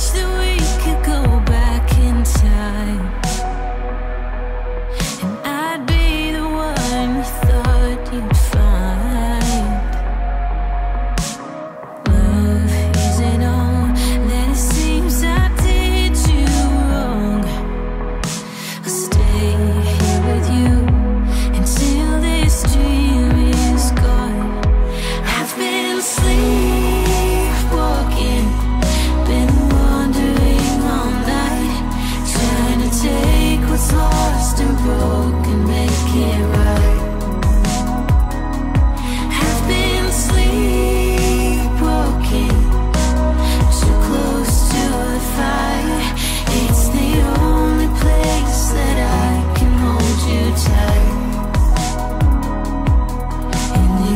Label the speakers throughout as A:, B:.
A: wish that we could go back in time.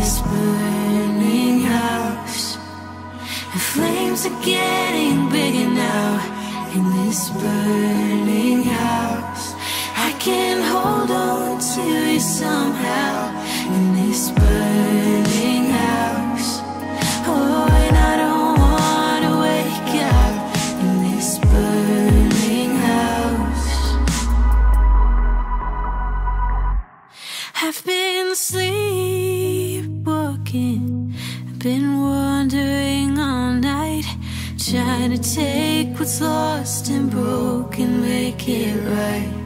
A: this burning house. The flames are getting bigger now in this burning house. I can hold on to you somehow in this burning house. Oh, and I don't wanna wake up in this burning house. I've been sleeping been wandering all night Trying to take what's lost and broken, make it right.